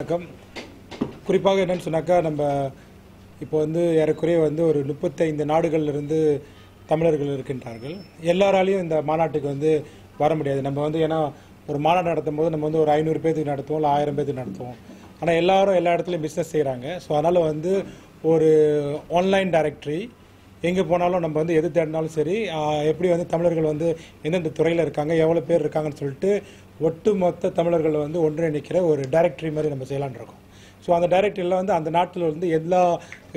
வணக்கம். குறிப்பாக என்னன்னு சொன்னாக்கா நம்ம இப்போ வந்து ஏறக்குறைய வந்து ஒரு முப்பத்தைந்து நாடுகள்ல இருந்து தமிழர்கள் இருக்கின்றார்கள். எல்லாராலையும் இந்த மாநாட்டுக்கு வந்து வர முடியாது. நம்ம வந்து ஏன்னா ஒரு மாநாடு நடத்தும் போது நம்ம வந்து ஒரு ஐநூறு பேருக்கு நடத்துவோம் இல்லை ஆயிரம் பேருக்கு நடத்துவோம். ஆனால் எல்லாரும் எல்லா இடத்துலையும் பிஸ்னஸ் செய்கிறாங்க ஸோ அதனால் வந்து ஒரு ஆன்லைன் டைரக்டரி எங்கே போனாலும் நம்ம வந்து எது தேடினாலும் சரி எப்படி வந்து தமிழர்கள் வந்து எந்தெந்த துறையில் இருக்காங்க எவ்வளோ பேர் இருக்காங்கன்னு சொல்லிட்டு ஒட்டு மொத்த தமிழர்கள் வந்து ஒன்றிணைக்கிற ஒரு டைரக்டரி மாதிரி நம்ம செய்யலான் இருக்கோம். ஸோ அந்த டைரக்டரியில் வந்து அந்த நாட்டில் வந்து எல்லா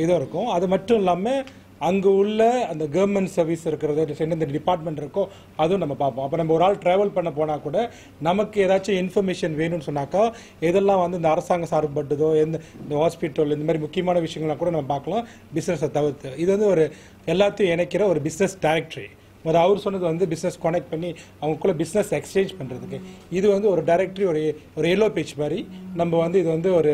இதுவும் இருக்கும். அது மட்டும் இல்லாமல் அங்கே உள்ள அந்த கவர்மெண்ட் சர்வீஸ் இருக்கிறது எந்தெந்த டிபார்ட்மெண்ட் இருக்கோ அதுவும் நம்ம பார்ப்போம். அப்போ நம்ம ஒரு ஆள் ட்ராவல் பண்ண போனால் கூட நமக்கு ஏதாச்சும் இன்ஃபர்மேஷன் வேணும்னு சொன்னாக்கா எதெல்லாம் வந்து இந்த அரசாங்க சார்பட்டதோ எந்த இந்த ஹாஸ்பிட்டல் இந்த மாதிரி முக்கியமான விஷயங்கள்லாம் கூட நம்ம பார்க்கலாம். பிஸ்னஸை தவிர்த்து. இது வந்து ஒரு எல்லாத்தையும் இணைக்கிற ஒரு பிஸ்னஸ் டைரக்டரி ஒரு அவர் சொன்னது வந்து பிஸ்னஸ் கனெக்ட் பண்ணி அவங்களுக்குள்ள பிஸ்னஸ் எக்ஸ்சேஞ்ச் பண்ணுறதுக்கு இது வந்து ஒரு டைரக்டரி ஒரு ஒரு எல்லோ பேஜ் மாதிரி நம்ம வந்து இது வந்து ஒரு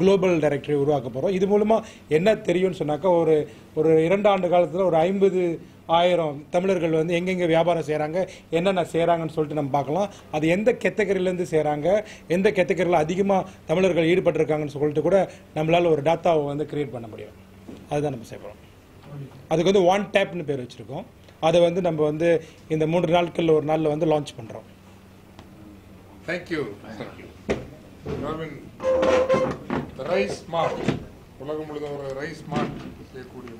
குளோபல் டைரக்டரி உருவாக்க போகிறோம் இது மூலமாக என்ன தெரியும்னு சொன்னாக்கா ஒரு ஒரு இரண்டு ஆண்டு காலத்தில் ஒரு ஐம்பது ஆயிரம் தமிழர்கள் வந்து எங்கெங்கே வியாபாரம் செய்கிறாங்க என்னென்ன செய்கிறாங்கன்னு சொல்லிட்டு நம்ம பார்க்கலாம். அது எந்த கேட்டகரியிலேருந்து செய்கிறாங்க எந்த கேட்டகரியில் அதிகமாக தமிழர்கள் ஈடுபட்டிருக்காங்கன்னு சொல்லிட்டு கூட நம்மளால் ஒரு டாட்டாவை வந்து கிரியேட் பண்ண முடியும். அதுதான் நம்ம செய்கிறோம் அதுக்கு வந்து ஒன் டேப்னு பேர் வச்சுருக்கோம். அதை வந்து நம்ம வந்து இந்த மூன்று நாட்களில் ஒரு நாளில் வந்து லான்ச் பண்ணுறோம் தேங்க்யூ ரைஸ் மார்ட் உலகம் முழுதும் ஒரு ரைஸ் மார்ட் செய்யக்கூடிய